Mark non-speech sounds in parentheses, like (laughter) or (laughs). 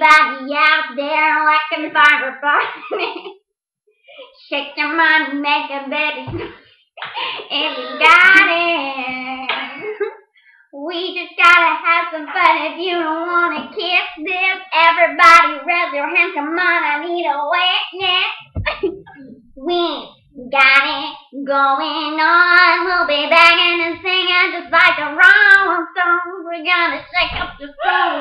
Everybody out there looking for a partner? (laughs) Shake your money, make a baby. (laughs) If you got it. We just gotta have some fun. If you don't wanna kiss this, everybody raise your hand. Come on, I need a witness. (laughs) we got it going on. We'll be banging and singing just like the Rolling Stones. We're gonna shake up the floor.